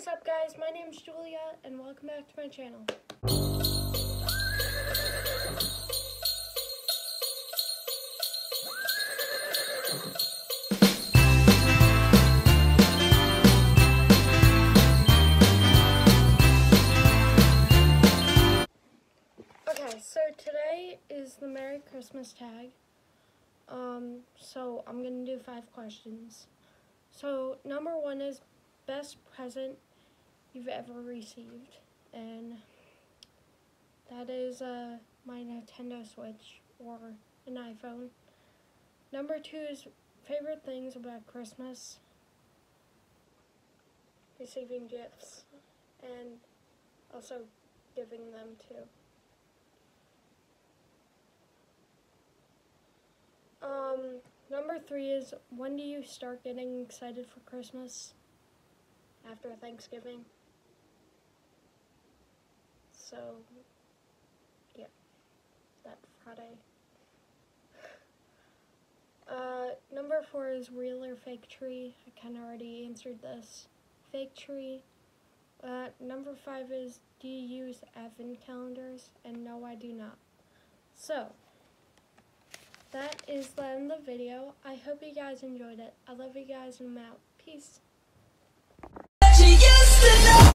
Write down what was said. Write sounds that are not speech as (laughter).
is up guys? My name is Julia and welcome back to my channel. Okay, so today is the Merry Christmas tag. Um, so I'm gonna do five questions. So number one is best present you've ever received, and that is uh, my Nintendo Switch or an iPhone. Number two is favorite things about Christmas. Receiving gifts and also giving them too. Um, number three is when do you start getting excited for Christmas? After Thanksgiving. So, yeah, that Friday. (laughs) Uh, number four is real or fake tree. I kind of already answered this. Fake tree. Uh, number five is do you use advent calendars? And no, I do not. So, that is the end of the video. I hope you guys enjoyed it. I love you guys and I'm out. Peace.